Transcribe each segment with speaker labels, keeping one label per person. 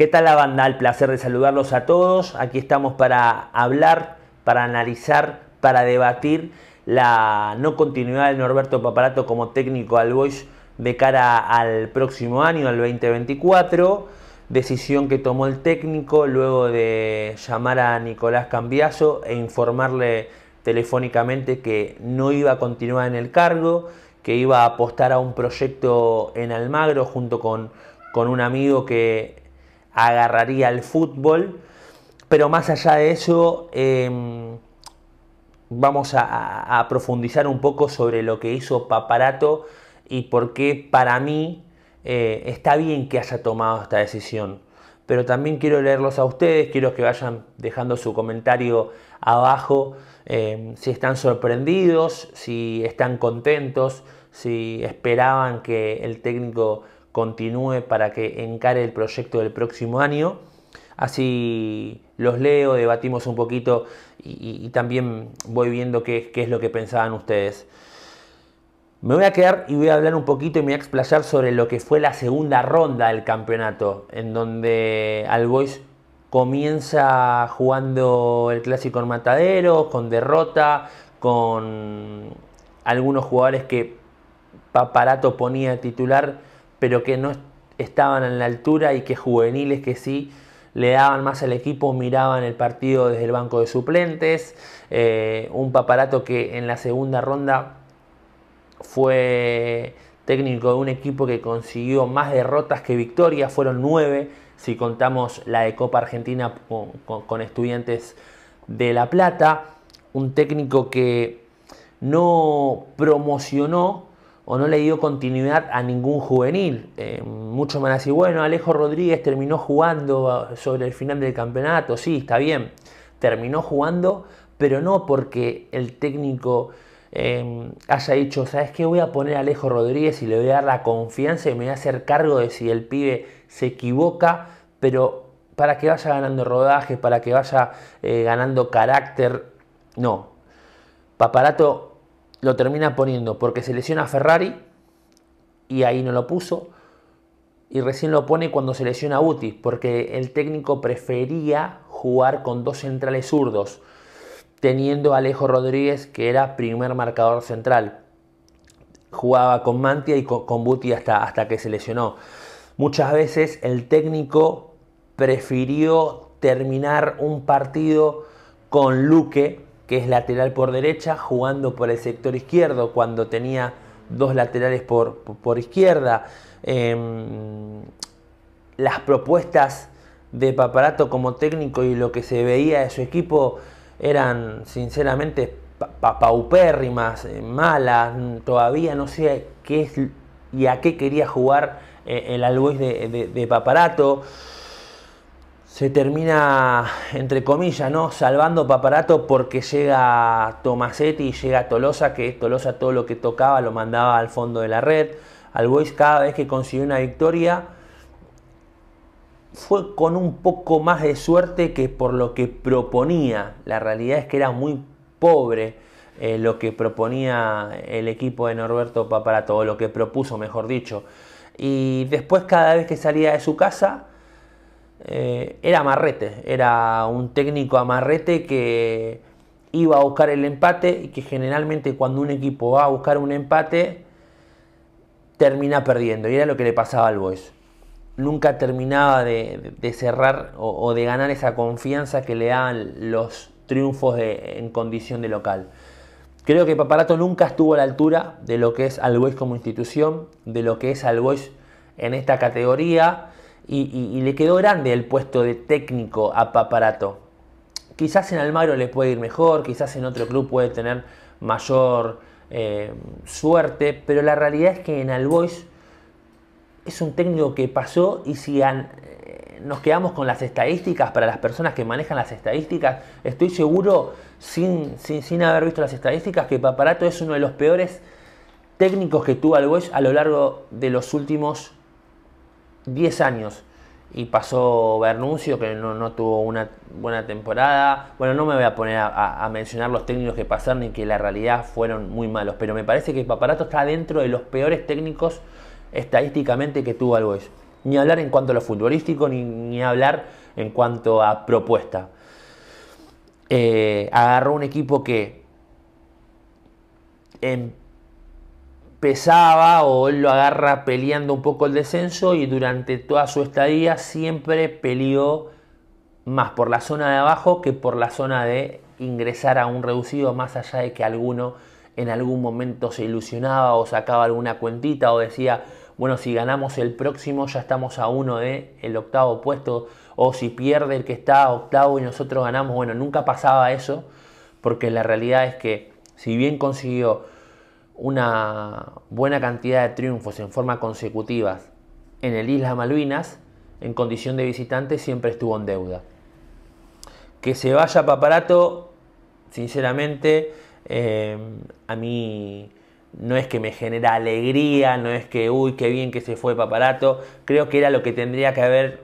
Speaker 1: ¿Qué tal la banda? El placer de saludarlos a todos. Aquí estamos para hablar, para analizar, para debatir la no continuidad de Norberto Paparato como técnico al Boys de cara al próximo año, al 2024. Decisión que tomó el técnico luego de llamar a Nicolás Cambiaso e informarle telefónicamente que no iba a continuar en el cargo, que iba a apostar a un proyecto en Almagro junto con, con un amigo que agarraría el fútbol. Pero más allá de eso, em, vamos a, profundizar un poco sobre lo que hizo Paparato y por qué para mí eh, está bien que haya tomado esta decisión. Pero también quiero leerlos a ustedes, quiero que vayan dejando su comentario abajo, em, si están sorprendidos, si están contentos, si esperaban que el técnico continúe para que encare el proyecto del próximo año. Así los leo, debatimos un poquito y, también voy viendo qué, es lo que pensaban ustedes. Me voy a quedar y voy a hablar un poquito y me voy a explayar sobre lo que fue la segunda ronda del campeonato, en donde Albois comienza jugando el clásico en Matadero, con derrota, con algunos jugadores que Paparato ponía titular pero que no estaban en la altura y que juveniles que sí le daban más al equipo, miraban el partido desde el banco de suplentes. Eh, un paparato que en la segunda ronda fue técnico de un equipo que consiguió más derrotas que victorias, fueron nueve, si contamos la de Copa Argentina con estudiantes de La Plata. Un técnico que no promocionó o no le dio continuidad a ningún juvenil. Eh, muchos me van a decir, bueno, Alejo Rodríguez terminó jugando sobre el final del campeonato, sí, está bien, terminó jugando, pero no porque el técnico eh, haya dicho, ¿sabes qué? Voy a poner a Alejo Rodríguez y le voy a dar la confianza y me voy a hacer cargo de si el pibe se equivoca, pero para que vaya ganando rodaje, para que vaya eh, ganando carácter, no. Paparato lo termina poniendo porque se lesiona a Ferrari y ahí no lo puso. Y recién lo pone cuando se lesiona a porque el técnico prefería jugar con dos centrales zurdos, teniendo a Alejo Rodríguez, que era primer marcador central. Jugaba con Mantia y con, Buti hasta, hasta que se lesionó. Muchas veces el técnico prefirió terminar un partido con Luque, que es lateral por derecha, jugando por el sector izquierdo cuando tenía dos laterales por, por izquierda. Em, las propuestas de Paparato como técnico y lo que se veía de su equipo eran sinceramente paupérrimas, eh, malas, todavía no sé qué es y a qué quería jugar eh, el Albois de, de Paparato se termina, entre comillas, ¿no? salvando Paparato porque llega Tomasetti y llega Tolosa, que Tolosa todo lo que tocaba lo mandaba al fondo de la red. Al Boys cada vez que consiguió una victoria fue con un poco más de suerte que por lo que proponía. La realidad es que era muy pobre eh, lo que proponía el equipo de Norberto Paparato, o lo que propuso, mejor dicho. Y después cada vez que salía de su casa eh, era amarrete, era un técnico amarrete que iba a buscar el empate y que generalmente cuando un equipo va a buscar un empate termina perdiendo y era lo que le pasaba al Boys. Nunca terminaba de, cerrar o, de ganar esa confianza que le daban los triunfos en condición de local. Creo que Paparato nunca estuvo a la altura de lo que es Albois como institución, de lo que es Albois en esta categoría y, le quedó grande el puesto de técnico a Paparato. Quizás en Almagro le puede ir mejor, quizás en otro club puede tener mayor eh, suerte, pero la realidad es que en Albois es un técnico que pasó y si eh, nos quedamos con las estadísticas, para las personas que manejan las estadísticas, estoy seguro, sin, sin, sin haber visto las estadísticas, que Paparato es uno de los peores técnicos que tuvo Albois a lo largo de los últimos 10 años y pasó Bernuncio, que no, tuvo una buena temporada. Bueno, no me voy a poner a, mencionar los técnicos que pasaron y que la realidad fueron muy malos, pero me parece que Paparato está dentro de los peores técnicos estadísticamente que tuvo Albois. Ni hablar en cuanto a lo futbolístico, ni, ni hablar en cuanto a propuesta. Eh, agarró un equipo que empezaba o él lo agarra peleando un poco el descenso y durante toda su estadía siempre peleó más por la zona de abajo que por la zona de ingresar a un reducido, más allá de que alguno en algún momento se ilusionaba o sacaba alguna cuentita o decía, bueno, si ganamos el próximo ya estamos a uno de el octavo puesto o si pierde el que está octavo y nosotros ganamos, bueno, nunca pasaba eso porque la realidad es que si bien consiguió una buena cantidad de triunfos en forma consecutiva en el Isla Malvinas, en condición de visitante siempre estuvo en deuda. Que se vaya Paparato, sinceramente, eh, a mí no es que me genera alegría, no es que, uy, qué bien que se fue Paparato, creo que era lo que tendría que haber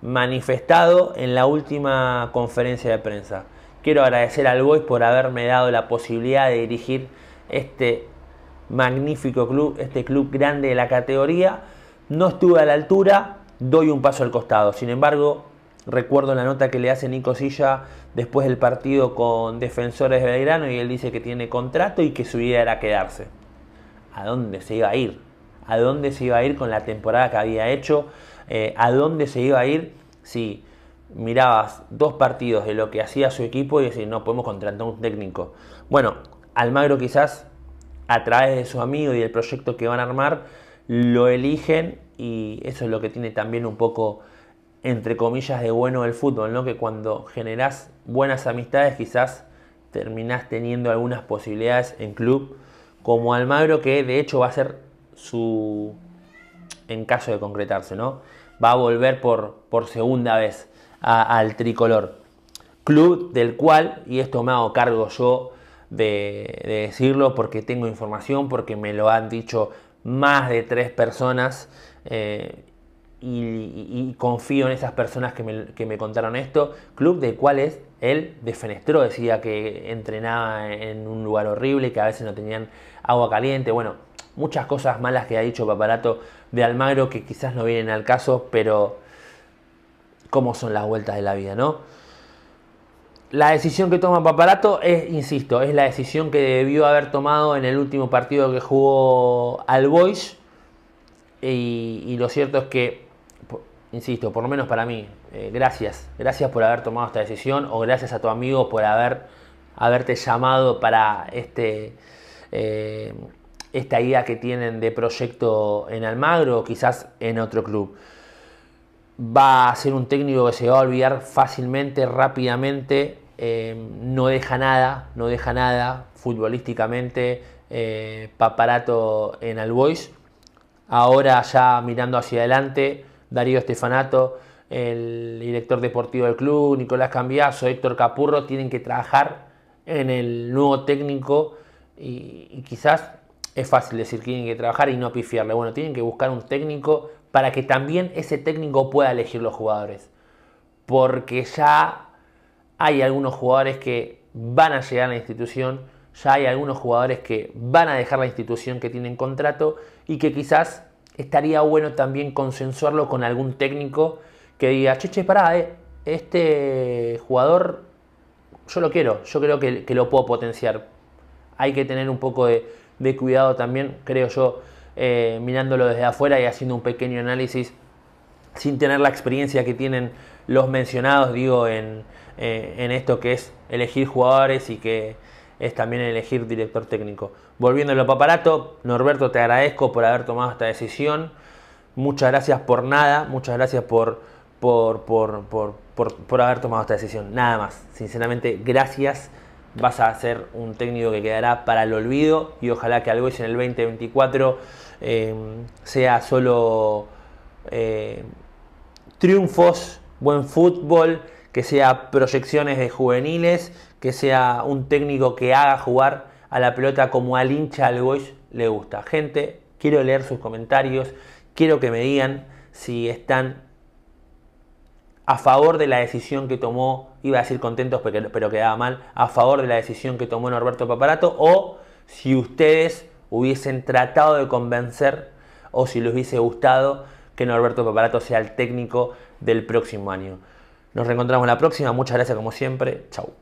Speaker 1: manifestado en la última conferencia de prensa. Quiero agradecer al Boys por haberme dado la posibilidad de dirigir este magnífico club, este club grande de la categoría. No estuve a la altura, doy un paso al costado. Sin embargo, recuerdo la nota que le hace Nico Silla después del partido con Defensores de Belgrano y él dice que tiene contrato y que su idea era quedarse. ¿A dónde se iba a ir? ¿A dónde se iba a ir con la temporada que había hecho? Eh, ¿A dónde se iba a ir si mirabas dos partidos de lo que hacía su equipo y decís, no podemos contratar un técnico? Bueno, Almagro quizás a través de su amigo y del proyecto que van a armar, lo eligen y eso es lo que tiene también un poco, entre comillas, de bueno el fútbol, ¿no? Que cuando generás buenas amistades quizás terminás teniendo algunas posibilidades en club como Almagro, que de hecho va a ser su, en caso de concretarse, ¿no? Va a volver por, por segunda vez al tricolor. Club del cual, y esto me hago cargo yo, de, decirlo porque tengo información, porque me lo han dicho más de tres personas eh, y, confío en esas personas que me, contaron esto. Club de cuál es él defenestró, decía que entrenaba en un lugar horrible, que a veces no tenían agua caliente. Bueno, muchas cosas malas que ha dicho Paparato de Almagro que quizás no vienen al caso, pero cómo son las vueltas de la vida, ¿no? La decisión que toma Paparato es, insisto, es la decisión que debió haber tomado en el último partido que jugó al Boys. Y, lo cierto es que, insisto, por lo menos para mí, eh, gracias. Gracias por haber tomado esta decisión o gracias a tu amigo por haber, haberte llamado para este, eh, esta idea que tienen de proyecto en Almagro o quizás en otro club va a ser un técnico que se va a olvidar fácilmente, rápidamente, eh, no deja nada, no deja nada futbolísticamente eh, Paparato en Albois. Ahora ya mirando hacia adelante, Darío Estefanato, el director deportivo del club, Nicolás Cambiaso, Héctor Capurro, tienen que trabajar en el nuevo técnico y, y quizás es fácil decir que tienen que trabajar y no pifiarle. Bueno, tienen que buscar un técnico para que también ese técnico pueda elegir los jugadores. Porque ya hay algunos jugadores que van a llegar a la institución, ya hay algunos jugadores que van a dejar la institución que tienen contrato y que quizás estaría bueno también consensuarlo con algún técnico que diga, che, che, pará, eh, este jugador yo lo quiero, yo creo que, lo puedo potenciar. Hay que tener un poco de, de cuidado también, creo yo, eh, mirándolo desde afuera y haciendo un pequeño análisis sin tener la experiencia que tienen los mencionados, digo, en, eh, en esto que es elegir jugadores y que es también elegir director técnico. Volviendo a lo paparato, Norberto, te agradezco por haber tomado esta decisión. Muchas gracias por nada, muchas gracias por, por, por, por, por haber tomado esta decisión. Nada más, sinceramente, gracias vas a ser un técnico que quedará para el olvido y ojalá que algo en el 2024 eh, sea solo eh, triunfos, buen fútbol, que sea proyecciones de juveniles, que sea un técnico que haga jugar a la pelota como al hincha al Boys le gusta. Gente, quiero leer sus comentarios, quiero que me digan si están a favor de la decisión que tomó, iba a decir contentos pero, pero quedaba mal, a favor de la decisión que tomó Norberto Paparato o si ustedes hubiesen tratado de convencer o si les hubiese gustado que Norberto Paparato sea el técnico del próximo año. Nos reencontramos la próxima, muchas gracias como siempre, chau.